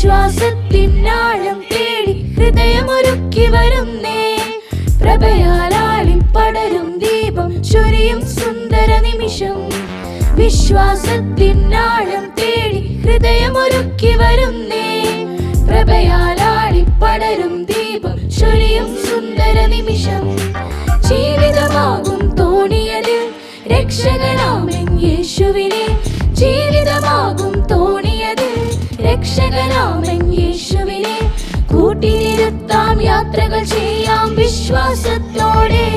വിശ്വാസത്തിനാഴം തേടി ഹൃദയമൊരുക്കി വരുന്നേ. പ്രഭയാലാളി പടരും ദീപം ചൊരിയും സുന്ദര നിമിഷം. വിശ്വാസത്തിനാഴം തേടി ഹൃദയമൊരുക്കി വരുന്നേ. പ്രഭയാലാളി പടരും ദീപം ചൊരിയും സുന്ദര നിമിഷം. ജീവിതമാകും തോണിയത് രക്ഷകനാമെൻ യേശുവിനെ. ജീവിതമാകും രക്ഷകനാമൻ യേശുവിനെ കൂട്ടിനിരുത്താം യാത്രകൾ ചെയ്യാം വിശ്വാസത്തോടെ.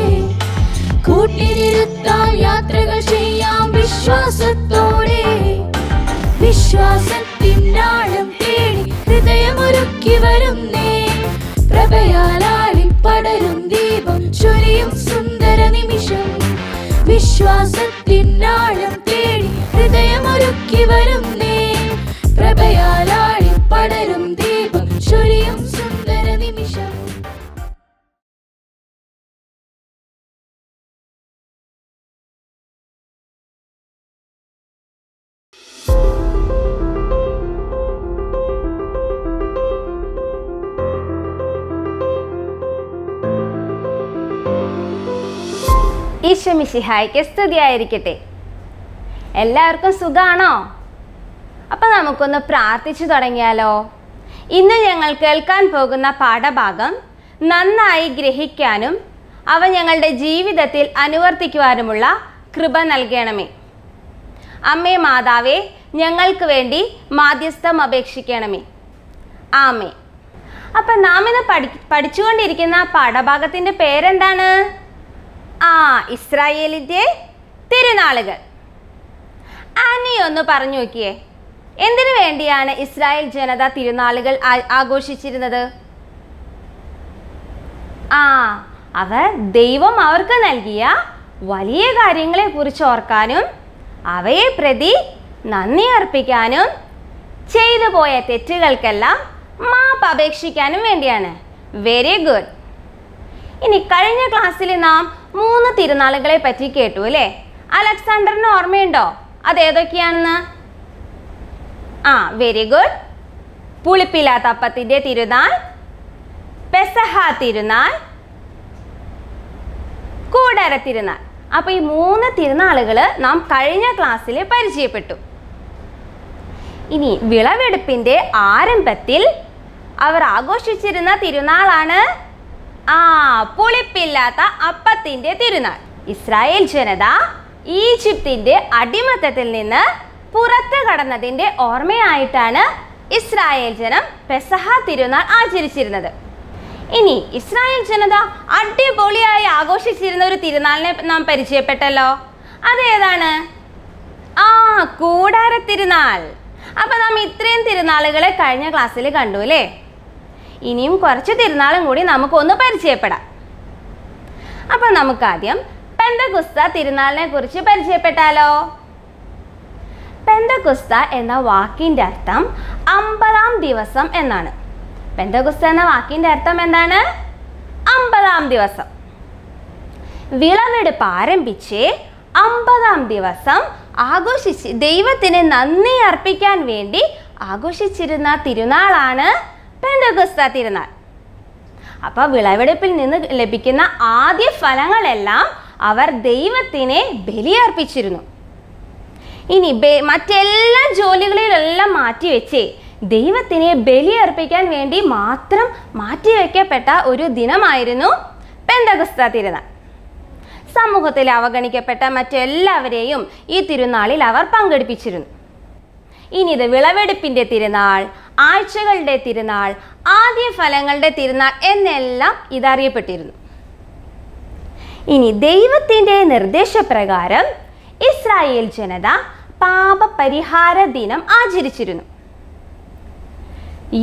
കൂട്ടിനിരുത്താം യാത്രകൾ ചെയ്യാം വിശ്വാസത്തോടെ. വിശ്വാസത്തിനാളും തേടി ഹൃദയമൊരുക്കി വരുന്നേ. പ്രഭയാലാളി പടരും ദീപം ചൊരിയും സുന്ദര നിമിഷം. വിശ്വാസത്തിനാഴം ഈശോ മിശിഹായ്ക്ക് സ്തുതിയായിരിക്കട്ടെ. എല്ലാവർക്കും സുഖമാണോ അപ്പം നമുക്കൊന്ന് പ്രാർത്ഥിച്ചു തുടങ്ങിയാലോ? ഇന്ന് ഞങ്ങൾ കേൾക്കാൻ പോകുന്ന പാഠഭാഗം നന്നായി ഗ്രഹിക്കാനും അവ ഞങ്ങളുടെ ജീവിതത്തിൽ അനുവർത്തിക്കുവാനുമുള്ള കൃപ നൽകണമേ. അമ്മേ മാതാവേ ഞങ്ങൾക്ക് വേണ്ടി മാധ്യസ്ഥം അപേക്ഷിക്കണമേ. ആമേ അപ്പം നാം ഇന്ന് പഠി പഠിച്ചുകൊണ്ടിരിക്കുന്ന പാഠഭാഗത്തിന്റെ പേരെന്താണ്? ആ ഇസ്രായേലിന്റെ തിരുനാളുകൾ. ആനി ഒന്ന് പറഞ്ഞു നോക്കിയേ. എന്തിനു വേണ്ടിയാണ് ഇസ്രായേൽ ജനത തിരുനാളുകൾ ആഘോഷിച്ചിരുന്നത്? ആ അവർ ദൈവം അവർക്ക് നൽകിയ വലിയ കാര്യങ്ങളെ കുറിച്ച് ഓർക്കാനും അവയെ പ്രതി നന്ദി അർപ്പിക്കാനും ചെയ്തു പോയ തെറ്റുകൾക്കെല്ലാം മാപ്പ് അപേക്ഷിക്കാനും വേണ്ടിയാണ്. വെരി ഗുഡ് ഇനി കഴിഞ്ഞ ക്ലാസ്സിൽ നാം മൂന്ന് തിരുനാളുകളെ പറ്റി കേട്ടു അല്ലേ? അലക്സാണ്ടറിന് ഓർമ്മയുണ്ടോ? അത് ഏതൊക്കെയാണെന്ന് ആ വെരി ഗുഡ് പുളിപ്പില്ലാത്ത അപ്പത്തിന്റെ തിരുനാൾ പെസഹ തിരുനാൾ കൂടര തിരുനാൾ. അപ്പൊ ഈ മൂന്ന് തിരുനാളുകൾ നാം കഴിഞ്ഞ ക്ലാസ്സിൽ പരിചയപ്പെട്ടു. ഇനി വിളവെടുപ്പിന്റെ ആരംഭത്തിൽ അവർ ആഘോഷിച്ചിരുന്ന തിരുനാളാണ് ആ പുളിപ്പില്ലാത്ത അപ്പത്തിന്റെ തിരുനാൾ. ഇസ്രായേൽ ജനത ഈജിപ്തിന്റെ അടിമത്തത്തിൽ നിന്ന് പുറത്തു കടന്നതിന്റെ ഓർമ്മയായിട്ടാണ് ഇസ്രായേൽ ജനം പെസഹ തിരുനാൾ ആചരിച്ചിരുന്നത്. ഇനി ഇസ്രായേൽ ജനത അടിപൊളിയായി ആഘോഷിച്ചിരുന്ന ഒരു തിരുനാളിനെ നാം പരിചയപ്പെട്ടല്ലോ. അതേതാണ്? ആ കൂടാര തിരുനാൾ. അപ്പൊ നാം ഇത്രയും തിരുനാളുകളെ കഴിഞ്ഞ ക്ലാസ്സിൽ കണ്ടു അല്ലേ? ഇനിയും കുറച്ച് തിരുനാളും കൂടി നമുക്കൊന്ന് പരിചയപ്പെടാം. അപ്പൊ നമുക്കാദ്യം പെന്തകുസ്ത തിരുനാളിനെ കുറിച്ച് പരിചയപ്പെട്ടാലോ? പെന്തകുസ്ത എന്ന വാക്കിന്റെ അർത്ഥം അമ്പതാം ദിവസം എന്നാണ്. പെന്തകുസ്ത എന്ന വാക്കിന്റെ അർത്ഥം എന്താണ്? അമ്പതാം ദിവസം. വിളവെടുപ്പ് ആരംഭിച്ച് അമ്പതാം ദിവസം ആഘോഷിച്ച് ദൈവത്തിന് നന്ദി അർപ്പിക്കാൻ വേണ്ടി ആഘോഷിച്ചിരുന്ന തിരുനാളാണ് പെന്തകുസ്ത തിരുനാൾ. അപ്പോൾ വിളവെടുപ്പിൽ നിന്ന് ലഭിക്കുന്ന ആദ്യ ഫലങ്ങളെല്ലാം അവർ ദൈവത്തിനെ ബലിയർപ്പിച്ചിരുന്നു. ഇനി മറ്റെല്ലാ ജോലികളിലെല്ലാം മാറ്റിവെച്ച് ദൈവത്തിനെ ബലിയർപ്പിക്കാൻ വേണ്ടി മാത്രം മാറ്റിവെക്കപ്പെട്ട ഒരു ദിനമായിരുന്നു പെന്തകുസ്ത തിരുനാൾ. സമൂഹത്തിൽ അവഗണിക്കപ്പെട്ട മറ്റെല്ലാവരെയും ഈ തിരുനാളിൽ അവർ പങ്കെടുപ്പിച്ചിരുന്നു. ഇനി ഇത് വിളവെടുപ്പിന്റെ തിരുനാൾ ആഴ്ചകളുടെ തിരുനാൾ ആദ്യ ഫലങ്ങളുടെ തിരുനാൾ എന്നെല്ലാം ഇതറിയപ്പെട്ടിരുന്നു. ഇനി ദൈവത്തിന്റെ നിർദ്ദേശപ്രകാരം ഇസ്രായേൽ ജനത പാപപരിഹാര ദിനം ആചരിച്ചിരുന്നു.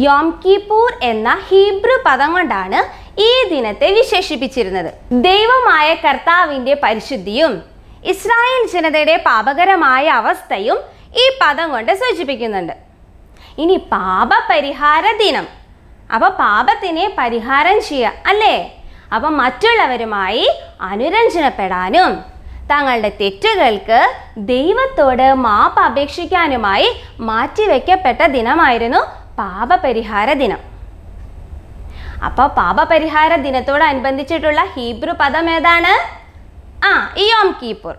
യോം കിപ്പൂർ എന്ന ഹീബ്രു പദം കൊണ്ടാണ് ഈ ദിനത്തെ വിശേഷിപ്പിച്ചിരുന്നത്. ദൈവമായ കർത്താവിന്റെ പരിശുദ്ധിയും ഇസ്രായേൽ ജനതയുടെ പാപകരമായ അവസ്ഥയും ഈ പദം കൊണ്ട് സൂചിപ്പിക്കുന്നുണ്ട്. ഇനി പാപപരിഹാര ദിനം. അപ്പൊ പാപത്തിനെ പരിഹാരം ചെയ്യുക അല്ലേ? അപ്പൊ മറ്റുള്ളവരുമായി അനുരഞ്ജനപ്പെടാനും തങ്ങളുടെ തെറ്റുകൾക്ക് ദൈവത്തോട് മാപ്പ് അപേക്ഷിക്കാനുമായി മാറ്റിവെക്കപ്പെട്ട ദിനമായിരുന്നു പാപപരിഹാര ദിനം. അപ്പോൾ പാപപരിഹാര ദിനത്തോടനുബന്ധിച്ചിട്ടുള്ള ഹീബ്രു പദം ഏതാണ്? ആ ഇയോം കീപ്പൂർ.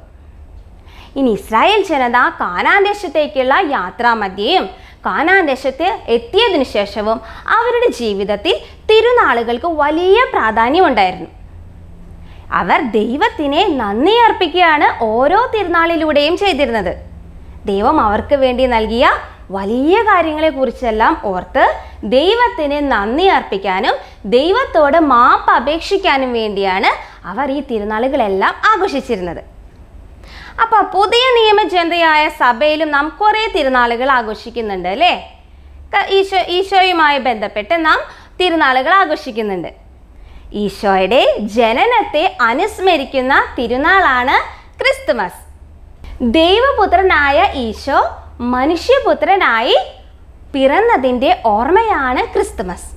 ഇനി ഇസ്രായേൽ ജനത കാനാൻ ദേശത്തേക്കുള്ള യാത്രാമധ്യയും കാനാൻ ദേശത്ത് എത്തിയതിനു ശേഷവും അവരുടെ ജീവിതത്തിൽ തിരുനാളുകൾക്ക് വലിയ പ്രാധാന്യമുണ്ടായിരുന്നു. അവർ ദൈവത്തിനെ നന്ദി അർപ്പിക്കുകയാണ് ഓരോ തിരുനാളിലൂടെയും ചെയ്തിരുന്നത്. ദൈവം അവർക്ക് വേണ്ടി നൽകിയ വലിയ കാര്യങ്ങളെക്കുറിച്ചെല്ലാം ഓർത്ത് ദൈവത്തിന് നന്ദി അർപ്പിക്കാനും ദൈവത്തോട് മാപ്പ് അപേക്ഷിക്കാനും വേണ്ടിയാണ് അവർ ഈ തിരുനാളുകളെല്ലാം ആഘോഷിച്ചിരുന്നത്. അപ്പോൾ പുതിയ നിയമജനതയായ സഭയിലും നാം കുറേ തിരുനാളുകൾ ആഘോഷിക്കുന്നുണ്ട് അല്ലേ? ഈശോ ഈശോയുമായി ബന്ധപ്പെട്ട് നാം തിരുനാളുകൾ ആഘോഷിക്കുന്നുണ്ട്. ഈശോയുടെ ജനനത്തെ അനുസ്മരിക്കുന്ന തിരുനാളാണ് ക്രിസ്തുമസ്. ദൈവപുത്രനായ ഈശോ മനുഷ്യപുത്രനായി പിറന്നതിന്റെ ഓർമ്മയാണ് ക്രിസ്തുമസ്.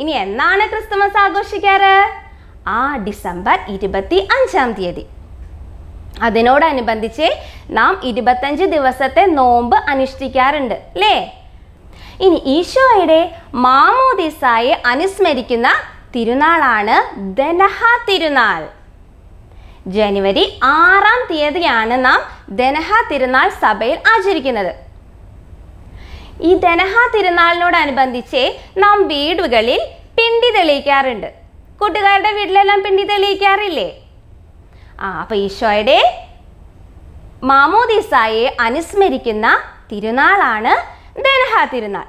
ഇനി എന്നാണ് ക്രിസ്തുമസ് ആഘോഷിക്കാറ്? ആ ഡിസംബർ ഇരുപത്തി അഞ്ചാം തീയതി. അതിനോടനുബന്ധിച്ച് നാം ഇരുപത്തഞ്ച് ദിവസത്തെ നോമ്പ് അനുഷ്ഠിക്കാറുണ്ട് അല്ലേ? ഇനി ഈശോയുടെ മാമോദിസായെ അനുസ്മരിക്കുന്ന തിരുനാളാണ് ധനഹ തിരുനാൾ. ജനുവരി ആറാം തീയതിയാണ് നാം ധനഹ തിരുനാൾ സഭയിൽ ആചരിക്കുന്നത്. ഈ ദനഹ തിരുനാളിനോടനുബന്ധിച്ച് നാം വീടുകളിൽ പിണ്ടി തെളിയിക്കാറുണ്ട്. കൂട്ടുകാരുടെ വീട്ടിലെല്ലാം പിണ്ടി തെളിയിക്കാറില്ലേ? ആ അപ്പോൾ ഈശോയുടെ മാമോദിസായെ അനുസ്മരിക്കുന്ന തിരുനാളാണ് ദനഹ തിരുനാൾ.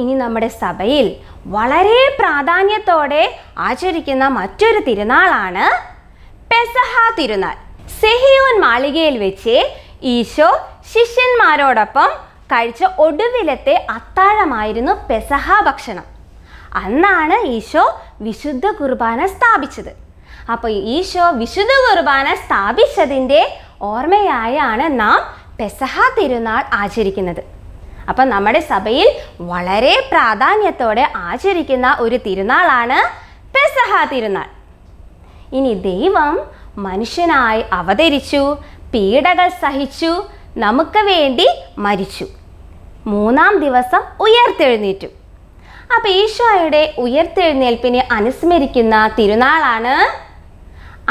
ഇനി നമ്മുടെ സഭയിൽ വളരെ പ്രാധാന്യത്തോടെ ആചരിക്കുന്ന മറ്റൊരു തിരുനാളാണ് പെസഹ തിരുനാൾ. സെഹിയോൻ മാളികയിൽ വെച്ച് ഈശോ ശിഷ്യന്മാരോടൊപ്പം കഴിച്ച ഒടുവിലത്തെ അത്താഴമായിരുന്നു പെസഹ ഭക്ഷണം. അന്നാണ് ഈശോ വിശുദ്ധ കുർബാന സ്ഥാപിച്ചത്. അപ്പോൾ ഈശോ വിശുദ്ധ കുർബാന സ്ഥാപിച്ചതിന്റെ ഓർമ്മയായാണ് നാം പെസഹ തിരുനാൾ ആചരിക്കുന്നത്. അപ്പം നമ്മുടെ സഭയിൽ വളരെ പ്രാധാന്യത്തോടെ ആചരിക്കുന്ന ഒരു തിരുനാളാണ് പെസഹ തിരുനാൾ. ഇനി ദൈവം മനുഷ്യനായി അവതരിച്ചു പീഡകൾ സഹിച്ചു നമുക്ക് വേണ്ടി മരിച്ചു. മൂന്നാം ദിവസം ഉയർത്തെഴുന്നേറ്റു. അപ്പോൾ ഈശോയുടെ ഉയർത്തെഴുന്നേൽപ്പിനെ അനുസ്മരിക്കുന്ന തിരുനാളാണ്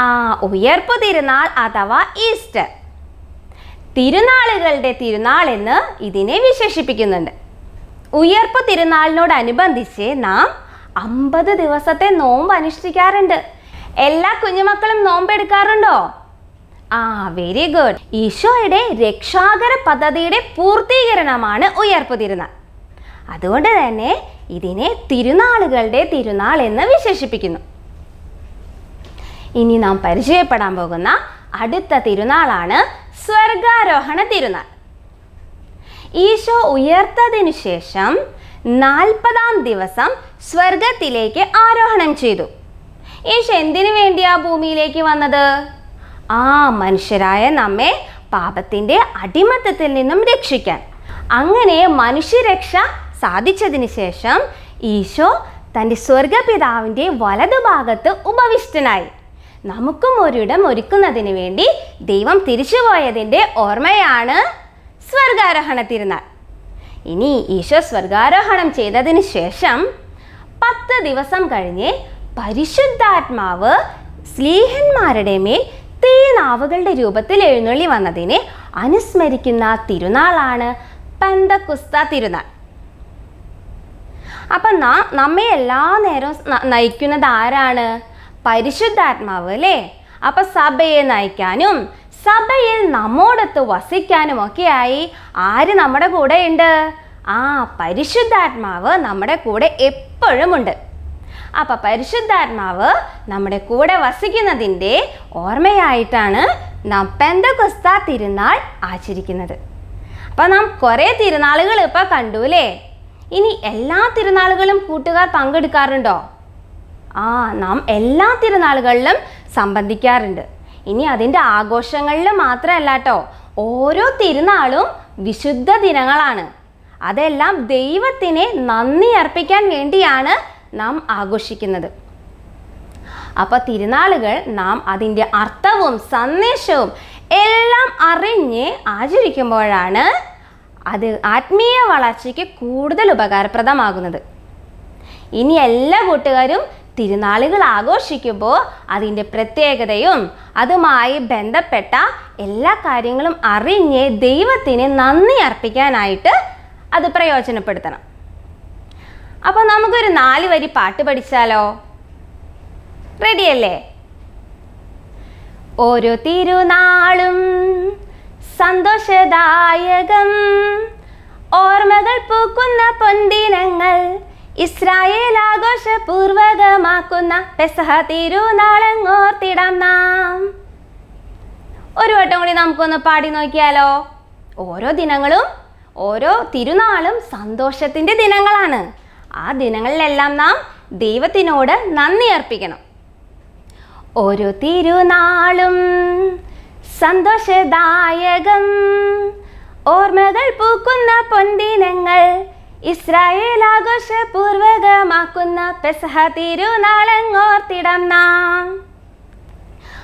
ആ ഉയർപ്പ് തിരുനാൾ അഥവാ ഈസ്റ്റർ. തിരുനാളുകളുടെ തിരുനാൾ എന്ന് ഇതിനെ വിശേഷിപ്പിക്കുന്നുണ്ട്. ഉയർപ്പ് തിരുനാളിനോടനുബന്ധിച്ച് നാം അമ്പത് ദിവസത്തെ നോമ്പ് അനുഷ്ഠിക്കാറുണ്ട്. എല്ലാ കുഞ്ഞുമക്കളും നോമ്പെടുക്കാറുണ്ടോ? ആ വെരി ഗുഡ് ഈശോയുടെ രക്ഷാകര പദ്ധതിയുടെ പൂർത്തീകരണമാണ് ഉയർപ്പ് തിരുനാൾ അതുകൊണ്ട് തന്നെ ഇതിനെ തിരുനാളുകളുടെ തിരുനാൾ എന്ന് വിശേഷിപ്പിക്കുന്നു. ഇനി നാം പരിചയപ്പെടാൻ പോകുന്ന അടുത്ത തിരുനാളാണ് സ്വർഗാരോഹണ തിരുനാൾ. ഈശോ ഉയർത്തതിനു ശേഷം നാൽപ്പതാം ദിവസം സ്വർഗത്തിലേക്ക് ആരോഹണം ചെയ്തു. ഈശോ എന്തിനു വേണ്ടിയാ ഭൂമിയിലേക്ക് വന്നത്? ആ മനുഷ്യരായ നമ്മെ പാപത്തിന്റെ അടിമത്തത്തിൽ നിന്നും രക്ഷിക്കാൻ. അങ്ങനെ മനുഷ്യരക്ഷ സാധിച്ചതിന് ശേഷം ഈശോ തന്റെ സ്വർഗപിതാവിന്റെ വലതുഭാഗത്ത് ഉപവിഷ്ടനായി. നമുക്കും ഒരിടം ഒരുക്കുന്നതിന് വേണ്ടി ദൈവം തിരിച്ചുപോയതിന്റെ ഓർമ്മയാണ് സ്വർഗാരോഹണ തിരുനാൾ ഇനി ഈശോ സ്വർഗാരോഹണം ചെയ്തതിന് ശേഷം പത്ത് ദിവസം കഴിഞ്ഞ് പരിശുദ്ധാത്മാവ് സ്ലീഹന്മാരുടെ മേൽ തീനാവുകളുടെ രൂപത്തിൽ എഴുന്നള്ളി വന്നതിനെ അനുസ്മരിക്കുന്ന തിരുനാളാണ് പന്തക്കുസ്ത തിരുനാൾ. അപ്പം നാം നമ്മെ എല്ലാ നേരവും നയിക്കുന്നത് ആരാണ്? പരിശുദ്ധാത്മാവ് അല്ലേ? അപ്പം സഭയെ നയിക്കാനും സഭയിൽ നമ്മോടൊത്ത് വസിക്കാനും ഒക്കെയായി ആര് നമ്മുടെ കൂടെ ഉണ്ട് ആ പരിശുദ്ധാത്മാവ് നമ്മുടെ കൂടെ എപ്പോഴും ഉണ്ട് അപ്പം പരിശുദ്ധാത്മാവ് നമ്മുടെ കൂടെ വസിക്കുന്നതിന്റെ ഓർമ്മയായിട്ടാണ് നാം പെന്തകുസ്ത തിരുനാൾ ആചരിക്കുന്നത്. അപ്പോൾ നാം കുറേ തിരുനാളുകൾ ഇപ്പോൾ കണ്ടു അല്ലേ? ഇനി എല്ലാ തിരുനാളുകളും കൂട്ടുകാർ പങ്കെടുക്കാറുണ്ടോ? ആ നാം എല്ലാ തിരുനാളുകളിലും സംബന്ധിക്കാറുണ്ട്. ഇനി അതിന്റെ ആഘോഷങ്ങളിൽ മാത്രമല്ല കേട്ടോ ഓരോ തിരുനാളും വിശുദ്ധ ദിനങ്ങളാണ്. അതെല്ലാം ദൈവത്തിനെ നന്ദി അർപ്പിക്കാൻ വേണ്ടിയാണ് നാം ആഘോഷിക്കുന്നത്. അപ്പോൾ തിരുനാളുകൾ നാം അതിന്റെ അർത്ഥവും സന്ദേശവും എല്ലാം അറിഞ്ഞ് ആചരിക്കുമ്പോഴാണ് അത് ആത്മീയ വളർച്ചയ്ക്ക് കൂടുതൽ ഉപകാരപ്രദമാകുന്നത്. ഇനി എല്ലാ കൂട്ടുകാരും തിരുനാളുകൾ ആഘോഷിക്കുമ്പോൾ അതിന്റെ പ്രത്യേകതയും അതുമായി ബന്ധപ്പെട്ട എല്ലാ കാര്യങ്ങളും അറിഞ്ഞ് ദൈവത്തിന് നന്ദി അർപ്പിക്കാനായിട്ട് അത് പ്രയോജനപ്പെടുത്തണം. അപ്പോൾ നമുക്കൊരു നാല് വരി പാട്ട് പഠിച്ചാലോ? റെഡിയല്ലേ ഓരോ തിരുനാളും സന്തോഷദായകം ഓർമ്മകൾ പൂക്കുന്ന പൊൻദിനങ്ങൾ ഇസ്രായേൽ ആഘോഷപൂർവകമാക്കുന്ന പെസഹ തിരുനാളങ്ങോർത്തിടാം നാം? ഒരു വട്ടം കൂടി നമുക്കൊന്ന് പാടി നോക്കിയാലോ? ഓരോ ദിനങ്ങളും ഓരോ തിരുനാളും സന്തോഷത്തിന്റെ ദിനങ്ങളാണ്. ആ ദിനങ്ങളിലെല്ലാം നാം ദൈവത്തിനോട് നന്ദി അർപ്പിക്കണം. ഓരോ തിരുനാളും സന്തോഷദായകം ഓർമ്മകൾ പൂക്കുന്ന പൊൻദിനങ്ങൾ ഇസ്രായേൽ ആഘോഷപൂർവകമാക്കുന്ന പെസഹ തിരുനാളങ്ങോർത്തിടം നാം.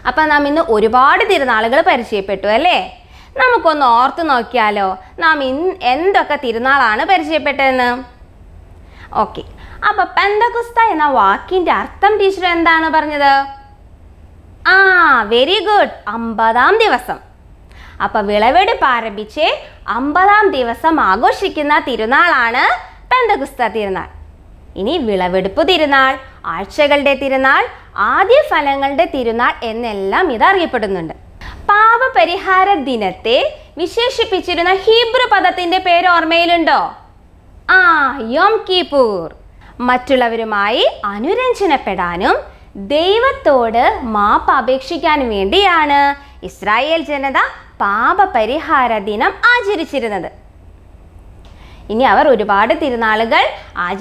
അപ്പം നാം ഇന്ന് ഒരുപാട് തിരുനാളുകൾ പരിചയപ്പെട്ടു അല്ലേ? നമുക്കൊന്ന് ഓർത്ത് നോക്കിയാലോ നാം ഇന്ന് എന്തൊക്കെ തിരുനാളാണ് പരിചയപ്പെട്ടതെന്ന്? ഓക്കെ. അപ്പൊ പെന്തകുസ്ത എന്ന വാക്കിന്റെ അർത്ഥം ടീച്ചർ എന്താണ് പറഞ്ഞത്? ആ വെരി ഗുഡ്. അമ്പതാം ദിവസം. അപ്പൊ വിളവെടുപ്പ് ആരംഭിച്ച് അമ്പതാം ദിവസം ആഘോഷിക്കുന്ന തിരുനാളാണ് പെന്തകുസ്ത തിരുനാൾ. ഇനി വിളവെടുപ്പ് തിരുനാൾ ആഴ്ചകളുടെ തിരുനാൾ ആദ്യ ഫലങ്ങളുടെ തിരുനാൾ എന്നെല്ലാം ഇത് അറിയപ്പെടുന്നുണ്ട്. പാപപരിഹാര ദിനത്തെ വിശേഷിപ്പിച്ചിരുന്ന ഹീബ്രു പദത്തിന്റെ പേര് ഓർമ്മയിലുണ്ടോ? ആ യോം കീപൂർ മറ്റുള്ളവരുമായി അനുരഞ്ജനപ്പെടാനും ദൈവത്തോട് മാപ്പ് അപേക്ഷിക്കാനും വേണ്ടിയാണ് ഇസ്രായേൽ ജനത പാപപരിഹാര ദിനം ആചരിച്ചിരുന്നത്. ഇനി അവർ ഒരുപാട് തിരുനാളുകൾ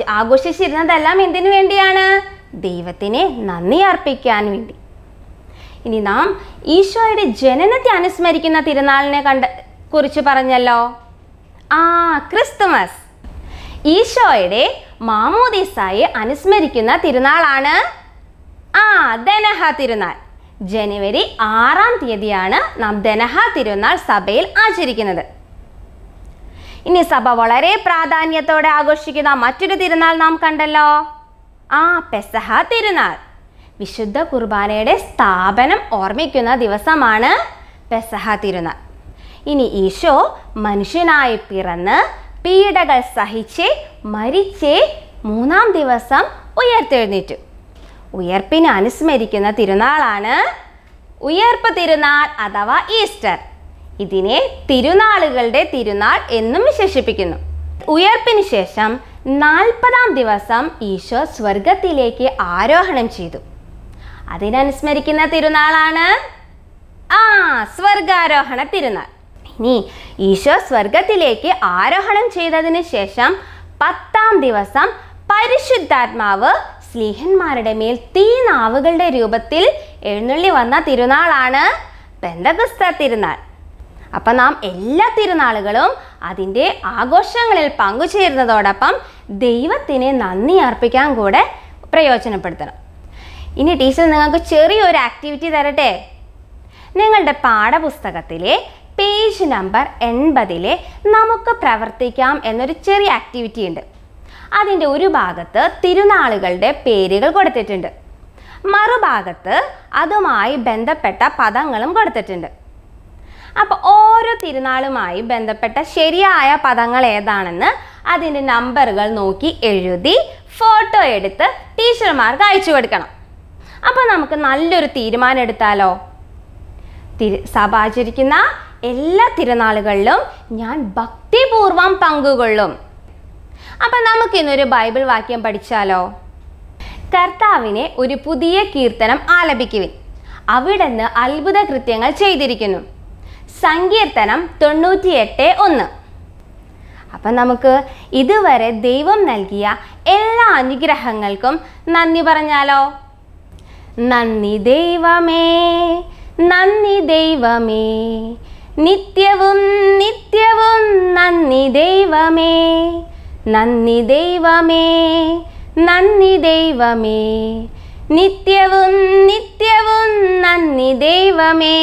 ആഘോഷിച്ചിരുന്നതെല്ലാം എന്തിനു വേണ്ടിയാണ്? ദൈവത്തിനെ നന്ദി അർപ്പിക്കാൻ വേണ്ടി. ഇനി നാം ഈശോയുടെ ജനനത്തെ അനുസ്മരിക്കുന്ന തിരുനാളിനെ കണ്ട കുറിച്ച് പറഞ്ഞല്ലോ. ആ ക്രിസ്തുമസ്. ഈശോയുടെ മാമോദീസായി അനുസ്മരിക്കുന്ന തിരുനാളാണ് ആ ദനഹ തിരുനാൾ. ജനുവരി ആറാം തീയതിയാണ് നാം ധനഹ തിരുനാൾ സഭയിൽ ആചരിക്കുന്നത്. ഇനി സഭ വളരെ പ്രാധാന്യത്തോടെ ആഘോഷിക്കുന്ന മറ്റൊരു തിരുനാൾ നാം കണ്ടല്ലോ. ആ പെസഹ തിരുനാൾ. വിശുദ്ധ കുർബാനയുടെ സ്ഥാപനം ഓർമ്മിക്കുന്ന ദിവസമാണ് പെസഹ തിരുനാൾ. ഇനി ഈശോ മനുഷ്യനായി പിറന്ന് പീഡകൾ സഹിച്ച് മരിച്ച് മൂന്നാം ദിവസം ഉയർത്തെഴുന്നേറ്റു. ഉയർപ്പിനെ അനുസ്മരിക്കുന്ന തിരുനാളാണ് ഉയർപ്പ് തിരുനാൾ അഥവാ ഈസ്റ്റർ. ഇതിനെ തിരുനാളുകളുടെ തിരുനാൾ എന്നും വിശേഷിപ്പിക്കുന്നു. ഉയർപ്പിന് ശേഷം നാൽപ്പതാം ദിവസം ഈശോ സ്വർഗത്തിലേക്ക് ആരോഹണം ചെയ്തു. അതിനനുസ്മരിക്കുന്ന തിരുനാളാണ്? ആ സ്വർഗാരോഹണ തിരുനാൾ. ഇനി ഈശോ സ്വർഗത്തിലേക്ക് ആരോഹണം ചെയ്തതിന് ശേഷം പത്താം ദിവസം പരിശുദ്ധാത്മാവ് സ്ലീഹന്മാരുടെ മേൽ തീനാവുകളുടെ രൂപത്തിൽ എഴുന്നള്ളി വന്ന തിരുനാളാണ് പെന്തകുസ്ത തിരുനാൾ. അപ്പം നാം എല്ലാ തിരുനാളുകളും അതിന്റെ ആഘോഷങ്ങളിൽ പങ്കുചേരുന്നതോടൊപ്പം ദൈവത്തിന് നന്ദി അർപ്പിക്കാൻ കൂടെ പ്രയോജനപ്പെടുത്തണം. ഇനി ടീച്ചർ നിങ്ങൾക്ക് ചെറിയൊരു ആക്ടിവിറ്റി തരട്ടെ. നിങ്ങളുടെ പാഠപുസ്തകത്തിലെ പേജ് നമ്പർ എൺപതിലെ നമുക്ക് പ്രവർത്തിക്കാം എന്നൊരു ചെറിയ ആക്ടിവിറ്റി ഉണ്ട്. അതിന്റെ ഒരു ഭാഗത്ത് തിരുനാളുകളുടെ പേരുകൾ കൊടുത്തിട്ടുണ്ട്. മറുഭാഗത്ത് അതുമായി ബന്ധപ്പെട്ട പദങ്ങളും കൊടുത്തിട്ടുണ്ട്. അപ്പോൾ ഓരോ തിരുനാളുമായി ബന്ധപ്പെട്ട ശരിയായ പദങ്ങൾ ഏതാണെന്ന് അതിന്റെ നമ്പറുകൾ നോക്കി എഴുതി ഫോട്ടോ എടുത്ത് ടീച്ചർമാർക്ക് അയച്ചു കൊടുക്കണം. അപ്പോൾ നമുക്ക് നല്ലൊരു തീരുമാനം എടുത്താലോ? തിരു സഭ ആചരിക്കുന്ന എല്ലാ തിരുനാളുകളിലും ഞാൻ ഭക്തിപൂർവം പങ്കുകൊള്ളും. അപ്പം നമുക്കിന്നൊരു ബൈബിൾ വാക്യം പഠിച്ചാലോ? കർത്താവിനെ ഒരു പുതിയ കീർത്തനം ആലപിക്കുവിൻ. അവിടുന്ന് അത്ഭുത കൃത്യങ്ങൾ ചെയ്തിരിക്കുന്നു. സങ്കീർത്തനം തൊണ്ണൂറ്റിയെട്ട് ഒന്ന്. അപ്പം നമുക്ക് ഇതുവരെ ദൈവം നൽകിയ എല്ലാ അനുഗ്രഹങ്ങൾക്കും നന്ദി പറഞ്ഞാലോ? നന്ദി ദൈവമേ നന്ദി ദൈവമേ. നിത്യവും നിത്യവും നന്ദി ദൈവമേ. നന്ദി ദൈവമേ നന്ദി ദൈവമേ. നിത്യവും നിത്യവും നന്ദി ദൈവമേ.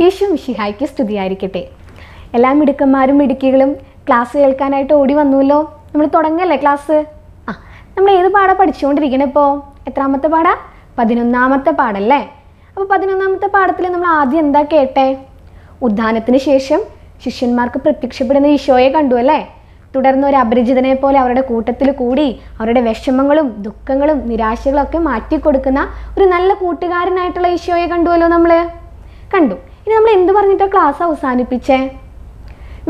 യേശു മിഷിഹായ്ക്ക് സ്തുതിയായിരിക്കട്ടെ. എല്ലാ മിടുക്കന്മാരും മിടുക്കികളും ക്ലാസ് കേൾക്കാനായിട്ട് ഓടി വന്നുവല്ലോ. നമ്മൾ തുടങ്ങല്ലേ ക്ലാസ്? ആ നമ്മൾ ഏത് പാടാണ് പഠിച്ചുകൊണ്ടിരിക്കണേ ഇപ്പോൾ എത്രാമത്തെ പാടാ? പതിനൊന്നാമത്തെ പാടല്ലേ? അപ്പോൾ പതിനൊന്നാമത്തെ പാഠത്തിൽ നമ്മൾ ആദ്യം എന്താ കേട്ടേ? ഉദ്ധാനത്തിന് ശേഷം ശിഷ്യന്മാർക്ക് പ്രത്യക്ഷപ്പെടുന്ന ഈശോയെ കണ്ടു അല്ലേ? തുടർന്ന് ഒരു അപരിചിതനെ പോലെ അവരുടെ കൂട്ടത്തിൽ കൂടി അവരുടെ വിഷമങ്ങളും ദുഃഖങ്ങളും നിരാശകളൊക്കെ മാറ്റിക്കൊടുക്കുന്ന ഒരു നല്ല കൂട്ടുകാരനായിട്ടുള്ള ഈശോയെ കണ്ടുവല്ലോ നമ്മൾ കണ്ടു. ഇനി നമ്മൾ എന്ത് പറഞ്ഞിട്ടാണ് ക്ലാസ് അവസാനിപ്പിച്ചേ?